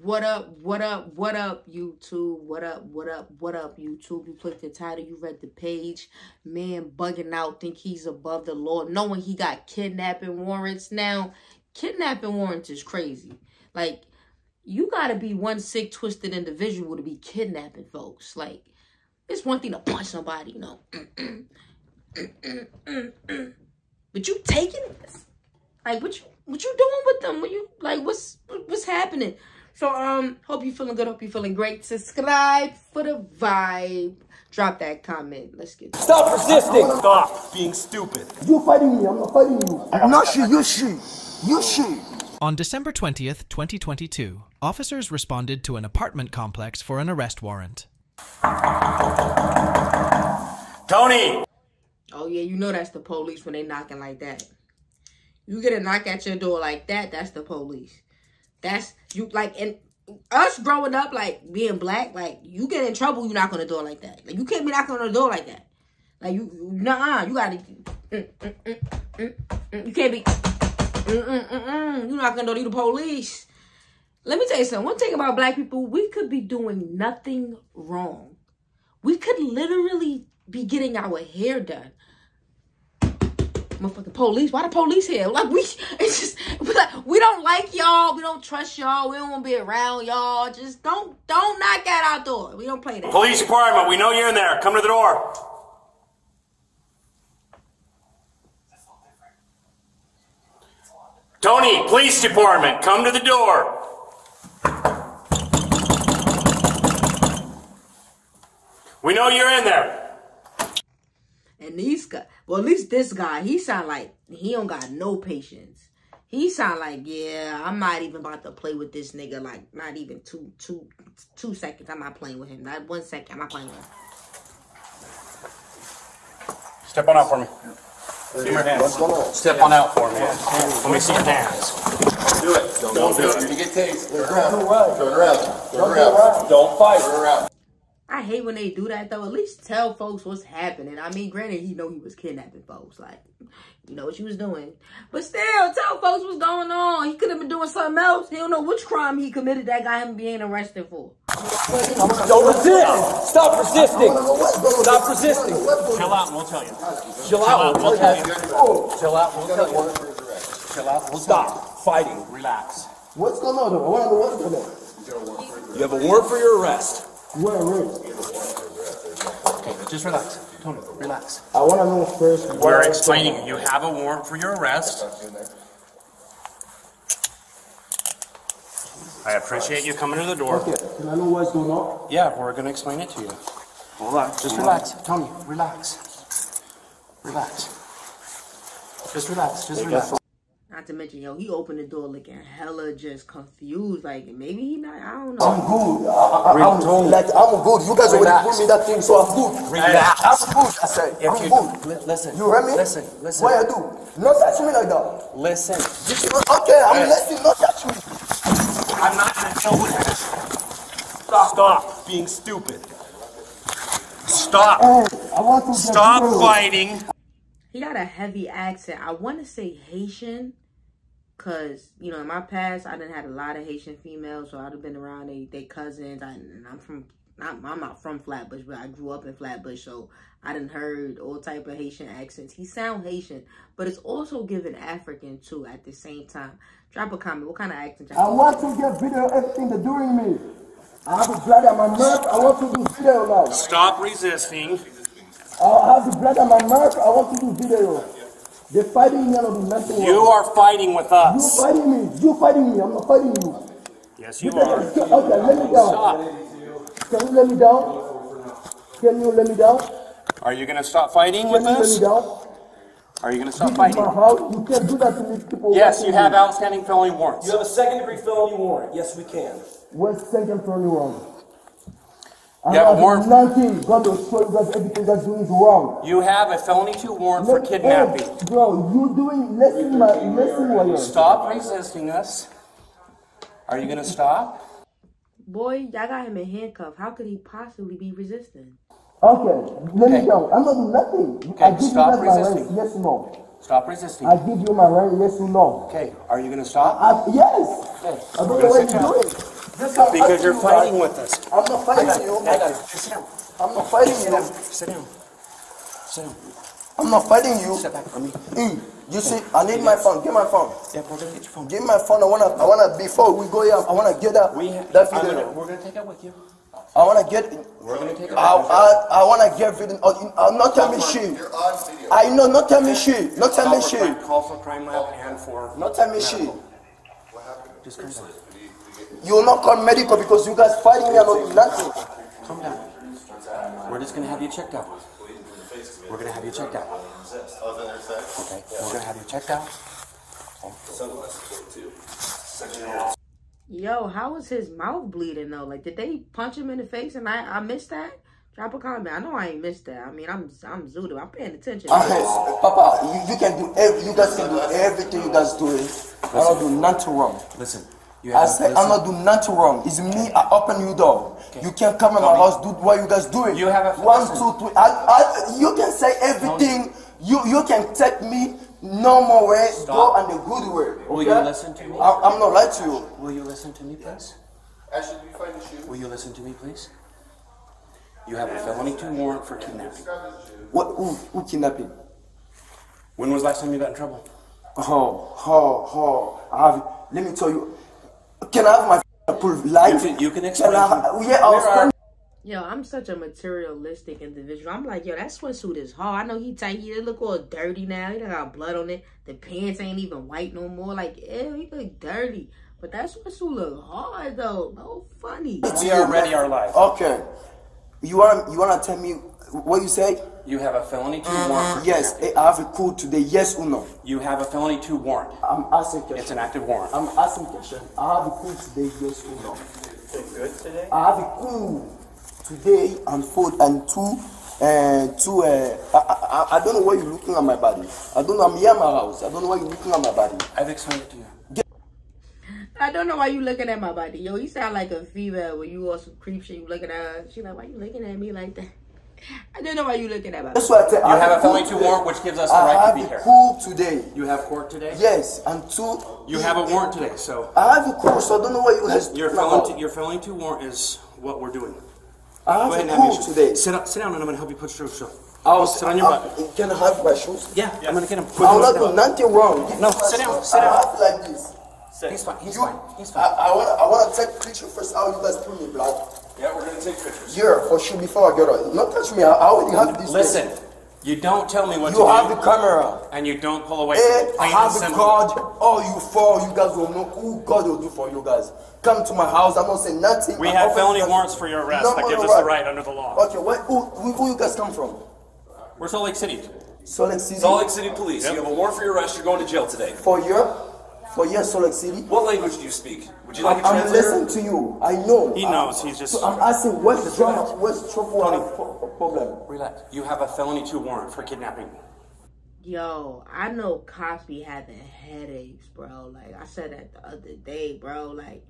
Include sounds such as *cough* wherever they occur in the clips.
What up? What up? What up, YouTube? What up? What up? What up, YouTube? You clicked the title, you read the page. Man bugging out, think he's above the law, knowing he got kidnapping warrants. Now, kidnapping warrants is crazy. Like, you gotta be one sick, twisted individual to be kidnapping folks. Like, it's one thing to punch somebody, you know. Mm, mm, mm, but you taking this? Like, what you what you doing with them? What you like? What's what's happening? So um, hope you feeling good. Hope you feeling great. Subscribe for the vibe. Drop that comment. Let's get. Stop resisting. Stop being stupid. You fighting me? I'm not fighting you. I'm not she. You she. You she. On December 20th, 2022, officers responded to an apartment complex for an arrest warrant. Tony. Oh yeah, you know that's the police when they knocking like that. You get a knock at your door like that, that's the police. That's you like and us growing up like being black, like you get in trouble, you knock on the door like that. Like you can't be knocking on the door like that. Like you nah, you gotta mm, mm, mm, you can't be you the door, you the police. Let me tell you something. One thing about black people, we could be doing nothing wrong. We could literally be getting our hair done motherfucking police. Why the police here? Like we, *laughs* it's just we don't like y'all. We don't trust y'all. We don't want to be around y'all. Just don't don't knock at our door. We don't play that. Police department. We know you're in there. Come to the door. Tony, police department. Come to the door. We know you're in there. And these guys, well, at least this guy, he sound like he don't got no patience. He sound like, yeah, I'm not even about to play with this nigga. Like, not even two, two, two seconds. I'm not playing with him. Not one second. I'm not playing with him. Step on out for me. See your hands. Step on out for me. Let me see your hands. Do it. Don't, don't do it. You get tased. Turn around. Turn around. Turn around. Don't fight. Turn around. I hate when they do that though. At least tell folks what's happening. I mean, granted, he know he was kidnapping folks. Like, you know what you was doing. But still, tell folks what's going on. He could have been doing something else. He don't know which crime he committed that got him being arrested for. Don't resist. Stop resisting. Stop resisting. Chill out and we'll tell you. Chill out. We'll tell you. Chill out. We'll tell you. Chill out. We'll stop fighting. Relax. What's going on? though? I want to know what's going on. You have a warrant for your arrest. Where, where? Okay, just relax. Tony, relax. I want to know first. We're explaining. You have a warrant for your arrest. I appreciate you coming to the door. Okay, can I know what's going on? Yeah, we're gonna explain it to you. Hold on, just relax. Tony, relax. Relax. Just relax, just relax. Not to mention, yo, he opened the door looking hella just confused. Like, maybe he not, I don't know. I'm good. I, I, I'm, like, I'm good. You guys already Relax. put me that thing, so I'm good. Relax. I'm good. I said, If I'm you good. li- listen, You heard me? listen, listen. What I do? Not touch me like that. Listen, This is okay, I'm listening. Not touch me. I'm not gonna tell you this. Stop. Stop being stupid. Stop. Hey, I want to get Stop fighting. He got a heavy accent. I want to say Haitian, cause you know in my past I didn't had a lot of Haitian females, so I'd have been around they they cousins. I, and I'm from not I'm not from Flatbush, but I grew up in Flatbush, so I didn't heard all type of Haitian accents. He sound Haitian, but it's also giving African too at the same time. Drop a comment. What kind of accent? I want to get video of everything they're doing me. I have a blood on my mouth. I want to do video now. Stop resisting. I have the blood on my mouth. I want to do video. They're fighting me on the mental You are fighting with us. You us. fighting me. You're fighting me. I'm not fighting you. Yes, you Okay, are. okay, let me down. Stop. Can you let me down? Can you let me down? Are you gonna stop fighting with Can you let me us? down? Are you gonna stop is my fighting? house. You can't do that to me. People Yes, you have me. outstanding felony warrants. You have a second degree felony warrant. Yes, we can. What's second for you wrong? I You have a warrant- Nothing. God will show you guys everything that's doing is wrong. You have a felony two warrant for Let- kidnapping. Hey, bro, you doing listen my listen what you're Stop resisting us. Are you gonna stop? Boy, y'all got him in handcuffs. How could he possibly be resisting? Okay, let Okay. me down. I'm not doing nothing. Okay, I give stop you guys my resisting. right. Yes or no? Stop resisting. I give you my right. Yes or no? Okay, are you gonna stop? I, yes. Okay. I We're don't know gonna what sit you're down. doing. This I'm Because you're fighting with us. I'm not fighting you. Just sit down. I'm not fighting you. Sit down. Sit down. I'm not fighting you. Step back from me. Mm, You see, I need my phone. Give my phone. Yeah, we're gonna get your phone. Give me my phone. I wanna, I wanna. Before we go here, I wanna get that We ha- that video. gonna, we're gonna take it with you. I wanna get. We're gonna take it I, with you. I, I wanna get video. Oh, uh, not tell me shit. You're on video. I know. Not tell me shit. Not tell me for shit. Call for crime lab and for. Not tell me shit. What happened? Just calm down. You will not call medical because you guys fighting me and not doing nothing. Calm down. We're just gonna have you checked out. We're gonna have you checked out. I was in there sex. Okay? We're gonna have you checked out. Yo, how was his mouth bleeding though? Like, did they punch him in the face and I I missed that? Drop a comment. I know I ain't missed that. I mean, I'm I'm zooted. I'm paying attention. Uh, Papa, you, you can do every, you guys can do everything you guys doing. I don't do nothing wrong. Listen. You I have, said. I'm not doing nothing wrong. It's me. I open you door. You can't come in my house. Do what you guys doing. You have a- one, listen. two, three. I, I, you can say everything. You you can take me normal way. Go and the good way. Will you listen to me? I, I'm not lying to you. Will you listen to me, please? Ashley, did you find the shoe? Will you listen to me, please? You have a felony two warrant for kidnapping. What? Who, who kidnapping? When was the last time you got in trouble? Oh, oh, oh. I have. Let me tell you. Can I have my proof live? You can- you can explain I, yeah, I was There are- spending Yo, I'm such a materialistic individual. I'm like, yo, that sweatsuit is hard. I know he tight. He look all dirty now. He done got blood on it. The pants ain't even white no more. Like, ew, he look dirty. But that sweatsuit look hard though. No funny. We are ready our lives. Okay. You want you want to tell me what you say? You have a felony two warrant for Yes, I have a code today. Yes or no? You have a felony two warrant. I'm asking It's an active warrant. I'm asking question. I have a code today. Yes or no? Good today. I have a code today and food and two. Uh, two, uh, I, I, I don't know why you're looking at my body. I don't know. I'm here at my house. I don't know why you're looking at my body. I've explained it to you. I don't know why you looking at my body. Yo, you sound like a female when you on some creep shit. You looking at her. She like, why you looking at me like that? I don't know why you're looking at my. That's what I tell You have a code felony two today. warrant, which gives us the I right to be a here. code today. You have court today. Yes, and two. You have a warrant today, so I have a code, so I don't know why you guys. your talking felony about. your felony two warrant is what we're doing. I have ahead a and have your code shoes. today. Sit up, sit down, and I'm gonna help you put your shoes. on. I was Sit on your I- butt. Can I have my shoes? Yeah, I'm gonna get him. I'm not doing nothing wrong. No, me my sit down, sit I have like this. He's fine. He's You, fine. He's fine. I wanna, I wanna take picture first. How you guys put me black? Yeah, we're gonna take pictures. Yeah, for sure. Before I get on, not touch me. I, I already have this. Listen, you don't tell me what thing. to you do, have the camera. and you don't pull away Eh, from it. I have the simple. card. All you four, you guys will know who God will do for you guys. Come to my house. I'm not saying nothing. We I have offer felony you warrants for your arrest. No, that no, gives us the right. right under the law. Okay, where, who, who, who you guys come from? We're Salt Lake City. Salt Lake City. Salt Lake City Police. You have a warrant for your arrest. You're going to jail today. For year? For year, Salt Lake City. What language do you speak? Would you like a I'm listening to you. I know. He I- knows, he's just- So I'm asking, what's drama? What's trouble? and problem? Relax. You have a felony two warrant for kidnapping. Yo, I know cops be having headaches, bro. Like I said that the other day, bro. Like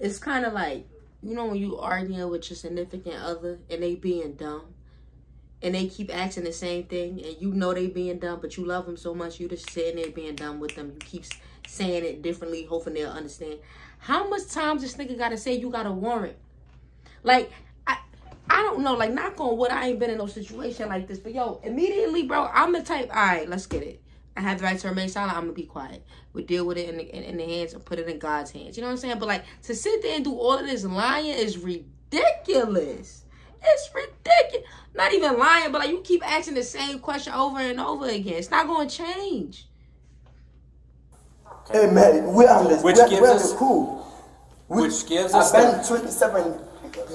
it's kind of like you know when you arguing with your significant other and they being dumb, and they keep asking the same thing, and you know they being dumb, but you love them so much, you just sitting there being dumb with them. You keep saying it differently, hoping they'll understand. How much times this nigga gotta say you got a warrant? Like, I I don't know, like knock on wood, I ain't been in no situation like this. But yo, immediately, bro, I'm the type, alright, let's get it. I have the right to remain silent, I'm gonna be quiet. We deal with it in the, in, in the hands and put it in God's hands. You know what I'm saying? But like to sit there and do all of this lying is ridiculous. It's ridiculous. Not even lying, but like you keep asking the same question over and over again. It's not gonna change. Hey man, we are the, Which we are, gives we are us- the cool. We, which gives I've us been 27.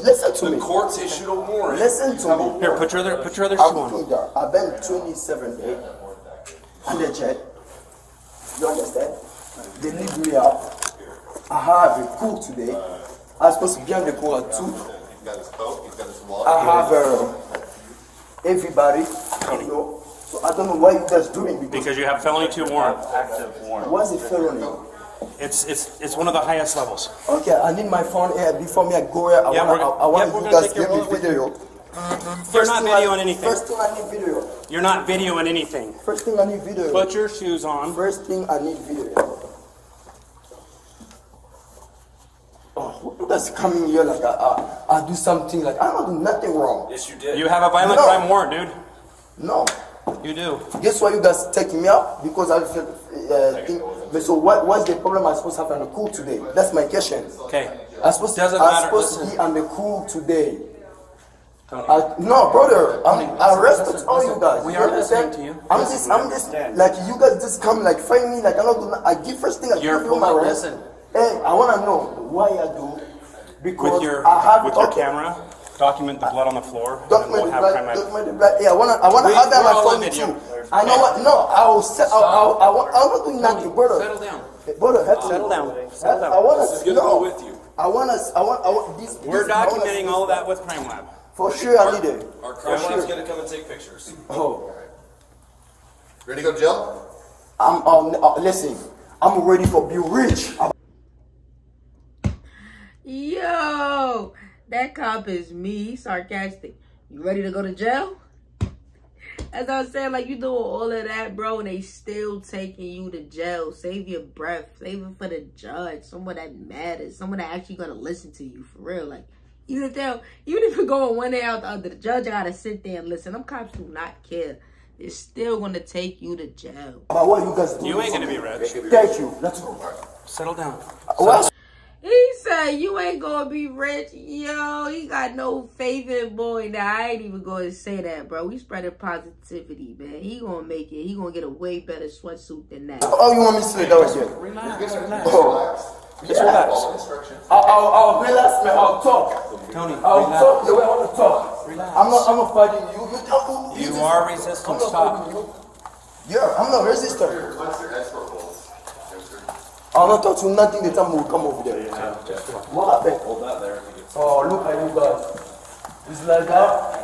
Listen to The me. court's issued a warrant. Listen to me. Here, put your other put your other shoe on. I've been 27 days on the jet. You understand? They leave me out. I have a cook today. I'm supposed to be on the call at 2. He's got his coat, he's got his wallet. I have uh, everybody. You know, so I don't know what you guys doing because Because you have felony two warrant. Active warrant. what's the felony? It's it's it's one of the highest levels. Okay, I need my phone here before me I go here. I Yeah, wanna, we're gonna- I, I wanna yeah, we're you gonna guys take your give me wallet with video. You're not thing I- videoing anything. First thing I need video. You're not videoing anything. First thing I need video. Put your shoes on. First thing I need video. Oh, guys coming here like I, I, I do something like I don't do nothing wrong. Yes, you did. You have a violent No. crime warrant, dude. No. You do. Guess why you guys taking me out? Because I feel, uh, think, so what, what's the problem I'm supposed to have on the cool today? That's my question. Okay. I'm supposed, Doesn't I'm matter, supposed listen. to be on the cool today. I, no, brother, I'm, I respect listen, all listen. you guys. We You are understand? listening to you. I'm just, I'm just, like, you guys just come, like, find me, like, I'm not gonna, I give first thing I You're give you my poli- listen. Hey, I wanna know why I do. Because With your I have, with your okay, camera, document the blood on the floor, Document we'll the have black, crime document the black. Yeah, I wanna, I wanna We- have that on my phone video. too. I know what, no, I will set, I, I, I, want, I'm not doing nothing, brother. Settle down. Brother, help me. Settle down. I, Settle I wanna, This is gonna no. go with you. I wanna, I want, I want, this. We're this, I wanna documenting all that with crime lab. For sure, I need it. Our crime For lab's sure. gonna come and take pictures. Oh. Ready to go to jail? I'm um, uh, listen. I'm ready for be rich. I'm Yo, that cop is me. Sarcastic. You ready to go to jail? As I was saying, like you doing all of that, bro, and they still taking you to jail. Save your breath. Save it for the judge. Someone that matters. Someone that actually gonna listen to you for real. Like even if they even if you're going one day out the other, the judge gotta sit there and listen. Them cops do not care. They're still gonna take you to jail. about what you guys do. You ain't gonna be rich. Thank you. Let's go. Settle down. What? He said you ain't gonna be rich. Yo, he got no faith in boy. Now I ain't even gonna say that, bro. We spreading positivity, man. He gonna make it. He gonna get a way better sweatsuit than that. Oh, you want me to say that was it? Relax. Relax. Oh. Just relax. I'll, I'll, I'll relax, man. I'll talk. Tony, I'll talk relax. the way I want to talk. Relax. I'm not. I'm not fighting you. You, you, you, You just- are I'm resistant. not Stop. fighting you. Yeah, I'm not resistant. What's your expert goals? I'll not talk to nothing the time we come over there. What happened? Hold that there. Oh, look at you guys. It's like that.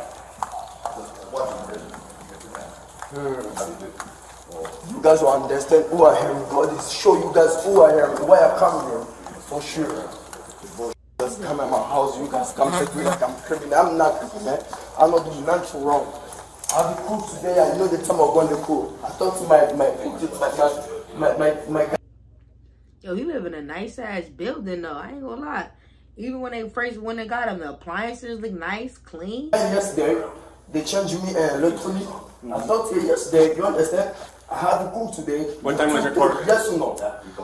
Hmm. You guys will understand who I am. God is show you guys who I am, where I come from, for sure. Just come at my house, you guys come take me like I'm criminal. I'm not criminal. I'm not doing nothing wrong. I'll be cool today. I know the time I'm going to cool. I talked to my my my my my, my, my Yo, he live in a nice ass building though. I ain't gonna lie. Even when they first when they got him, the appliances look nice, clean. yesterday, they changed me uh, literally. I talked to you yesterday, you understand? I have a cool today. What time was your court? Yes or no?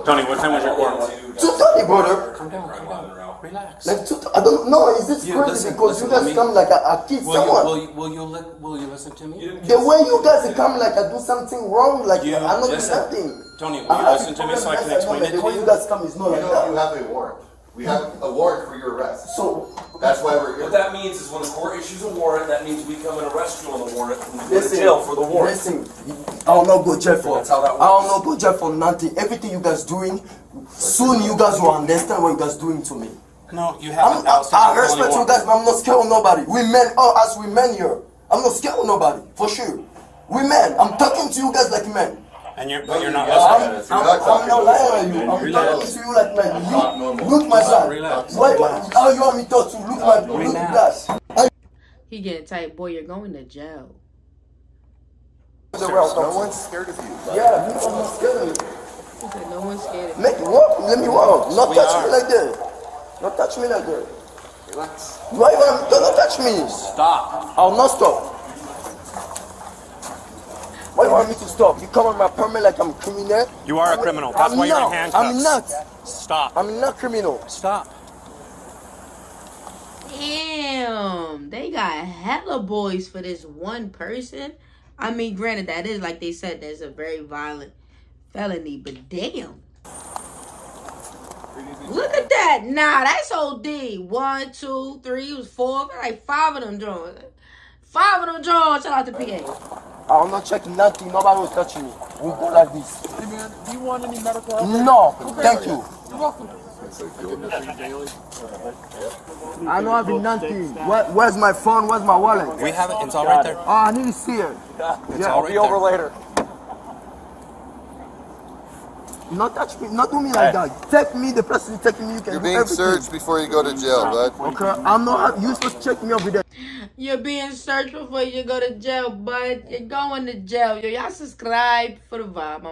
Tony, what time was your court? Two thirty, brother. Calm down. Calm down. Relax. Like two, I don't know. Is this You crazy listen, because listen, you guys me- come like I, I kill Will you, someone? will you, will you, li- will you listen to me? the way you guys come like I do something wrong, like You- I'm not doing nothing. Tony, will you have listen to me so I can explain it that to The way you? you guys come is not You like know you have a warrant. We have a warrant for your arrest. So That's why we're What that means is when the court issues a warrant, that means we come and arrest you on the warrant and we go to jail for the warrant. Listen, I will not go jail for. That's how that works. I will works. not go jail for nothing. Everything you guys doing, soon you guys will understand what you guys doing to me. No, you I'm, haven't. I, Allison, I you're respect you guys, but I'm not scared of nobody. We men, oh, as we men here, I'm not scared of nobody for sure. We men. I'm talking to you guys like men. And you're, but you're not I'm, listening. I'm, I'm not lying to you. I'm talking to you like men. Not You, look my son. Why, why, how you want me to talk to? Look my, look Relax. that. He getting tight, boy. You're going to jail. No one's scared of you. yeah, me, I'm not scared of you. He said no one's scared of you. Make walk. Let me walk. Not We touch are. me like that. Not touch me like that. Relax. Why you want me? Don't touch me. Stop. I'll not stop. Why do you want me to stop? You come on my permit like I'm a criminal. You are a criminal. That's I'm why you're in not. handcuffs. I'm not. Stop. I'm not criminal. Stop. Damn, they got hella boys for this one person. I mean, granted, that is like they said, there's a very violent felony, but damn. Look at that. Nah, that's OD. One, two, three, was four, like five of them drawings. Five of them drawings. Shout out to PA. I'm not checking nothing. Nobody will touch me. We go like this. Do you want any medical help? No, thank you. You're welcome. I know I've been nothing. Where, where's my phone? Where's my wallet? We have it. It's all right there. Oh, I need to see it. It's all right there. later. Not touch me. Not do me like that. Take me the place you take me. You can You're do being everything. searched before you go to jail, ah, bud. Okay, I'm not. You supposed to check me over there. You're being searched before you go to jail, but you're going to jail. Yo, y'all subscribe for the vibe.